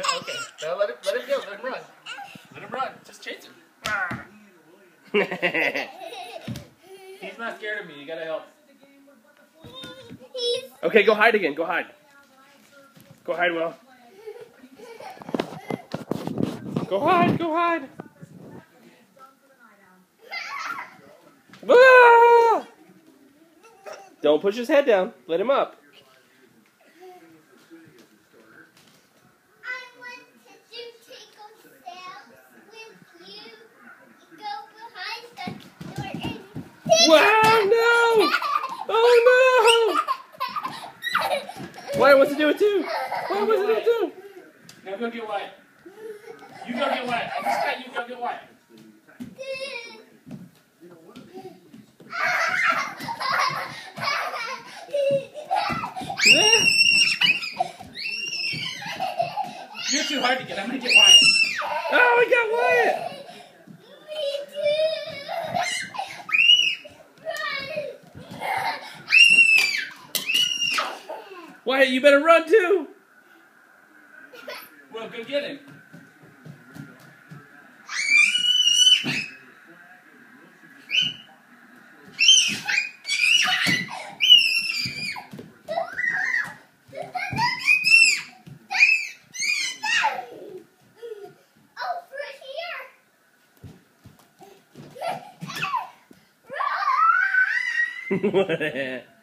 okay. Now let him let him go. Let him run. Let him run. Just chase him. He's not scared of me. You gotta help. Okay, go hide again. Go hide. Go hide, Will. Go hide. Go hide. Ah! Don't push his head down. Let him up. Wow, no! Oh no! Wyatt wants to do it too. Wyatt wants to do it too. Now go get Wyatt. You go get Wyatt. I just got you go get Wyatt. You're too hard to get. I'm gonna get Wyatt. Oh, we got Wyatt. Wyatt, you better run too. Well, go get him. Over here. What?